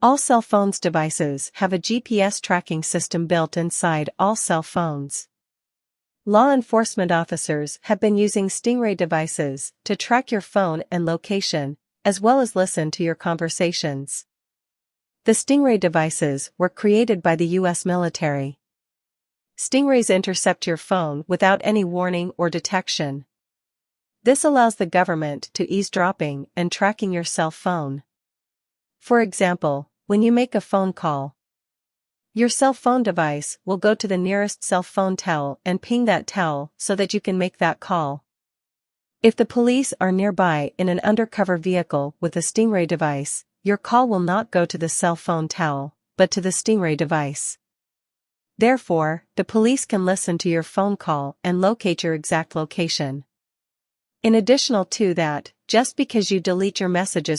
All cell phones devices have a GPS tracking system built inside all cell phones. Law enforcement officers have been using Stingray devices to track your phone and location, as well as listen to your conversations. The Stingray devices were created by the US military. Stingrays intercept your phone without any warning or detection. This allows the government to eavesdropping and tracking your cell phone. For example, when you make a phone call, your cell phone device will go to the nearest cell phone tower and ping that tower so that you can make that call. If the police are nearby in an undercover vehicle with a Stingray device, your call will not go to the cell phone tower, but to the Stingray device. Therefore, the police can listen to your phone call and locate your exact location. In additional to that, just because you delete your messages